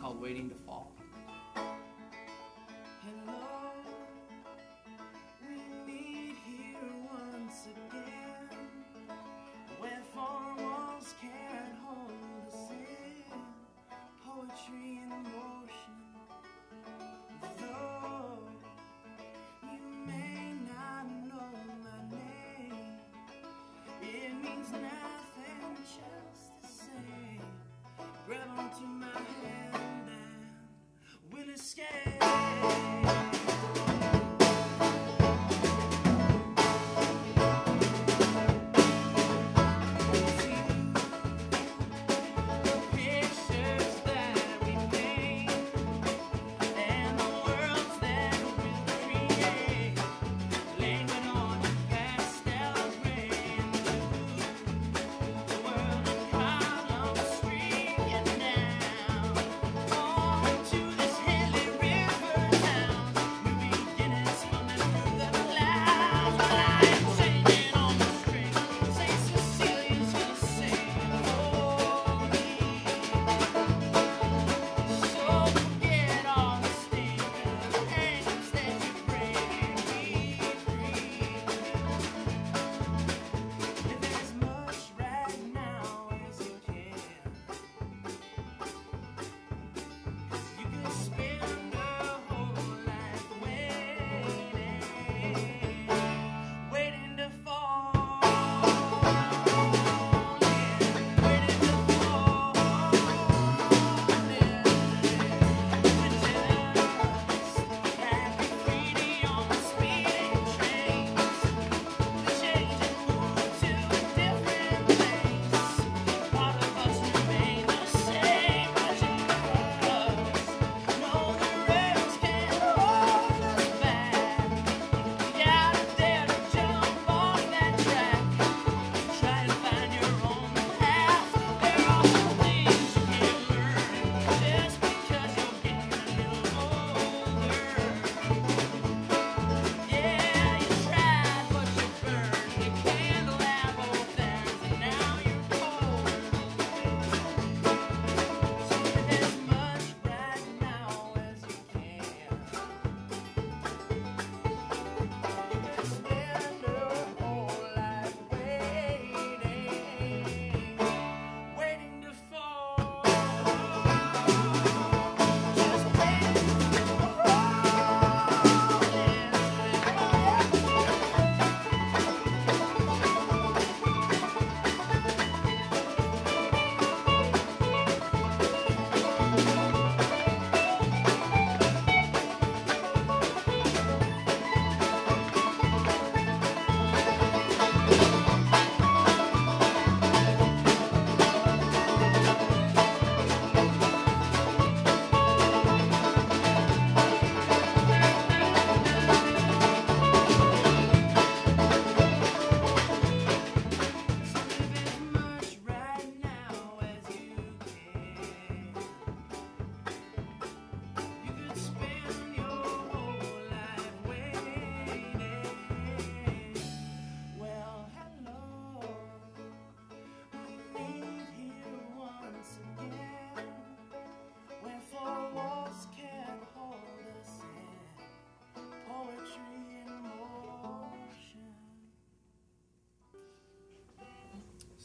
called Waiting to Fall. Hello.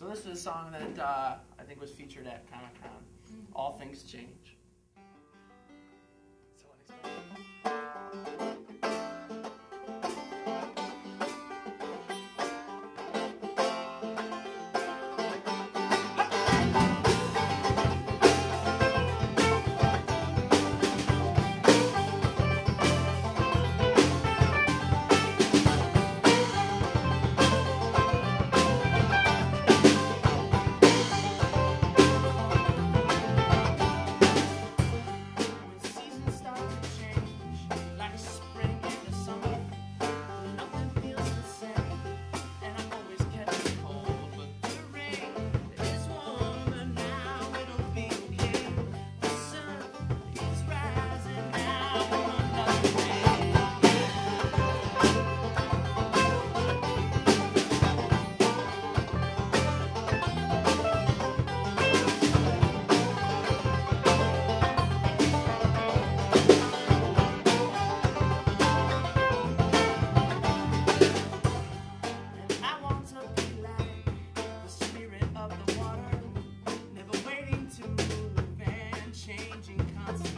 So this is a song that uh, I think was featured at Comic Con, mm-hmm. All Things Change. changing constantly.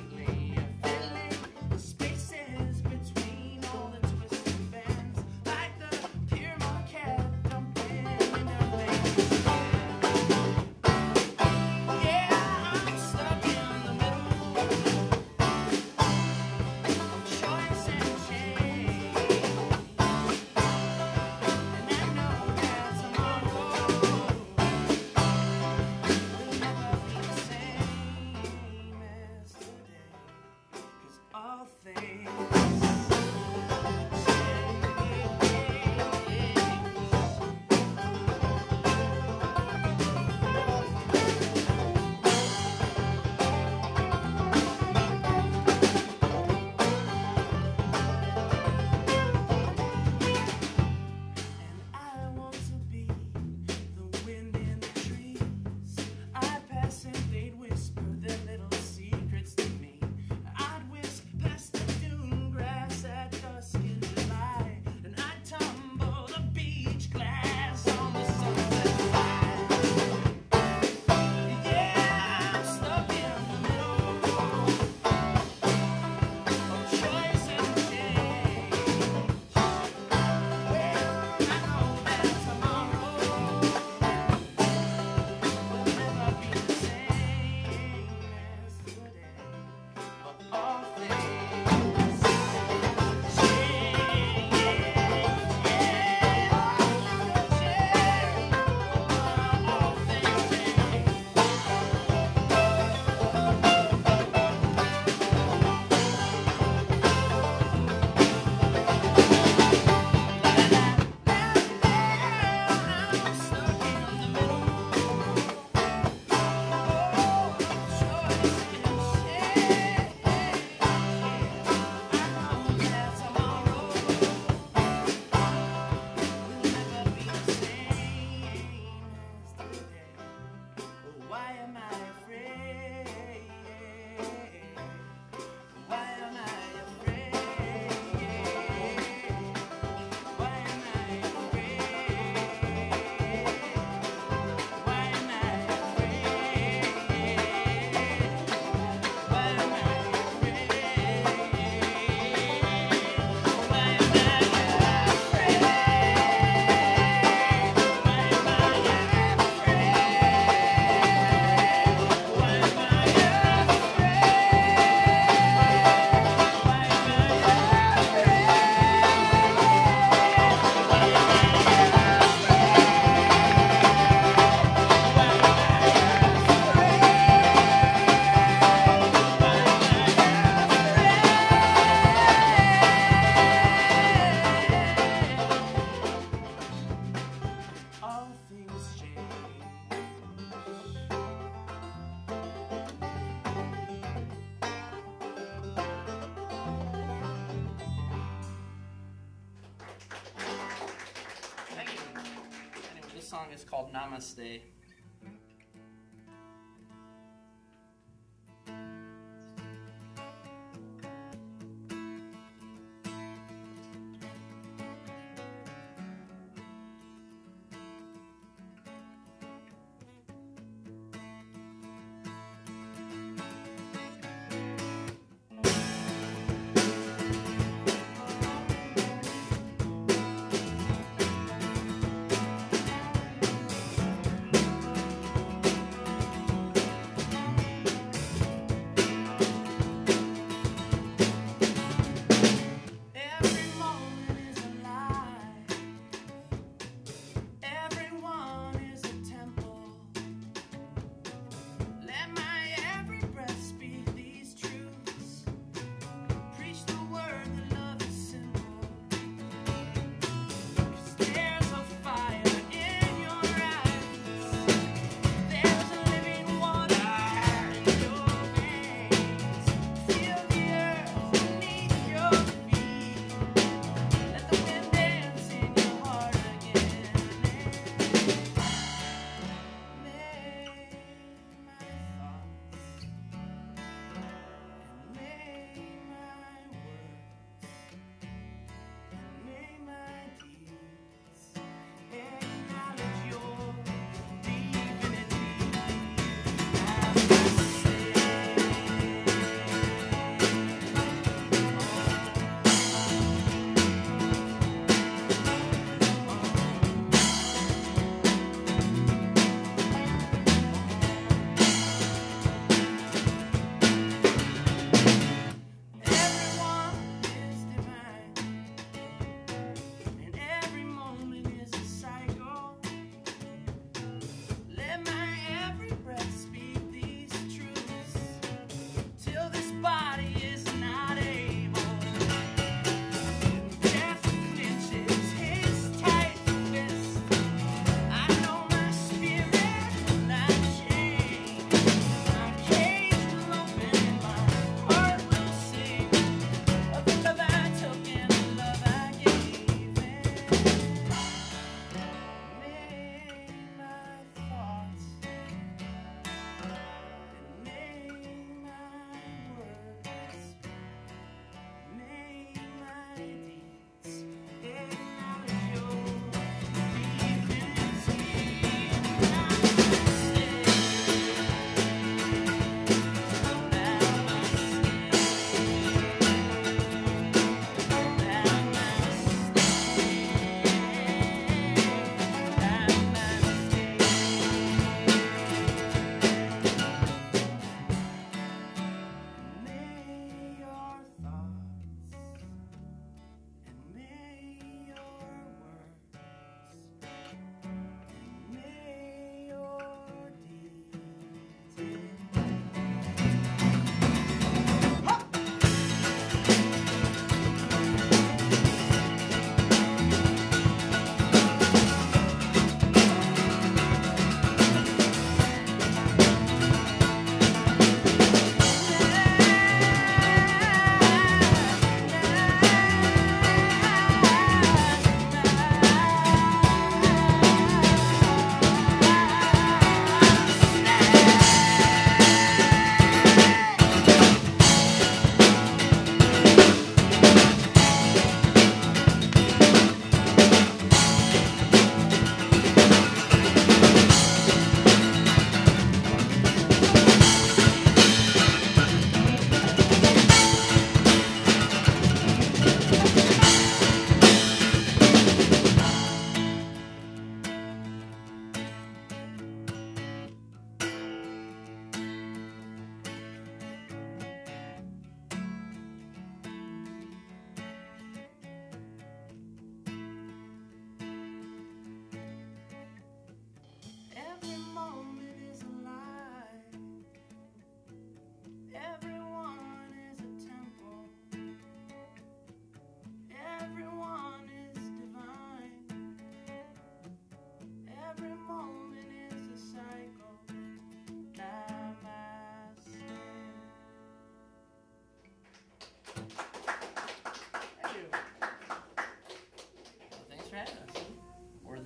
Namaste.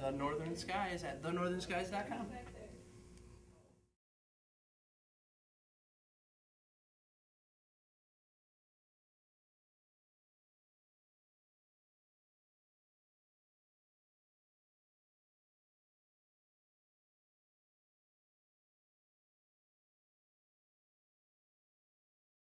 Uh, northern Skies at thenorthernskies.com.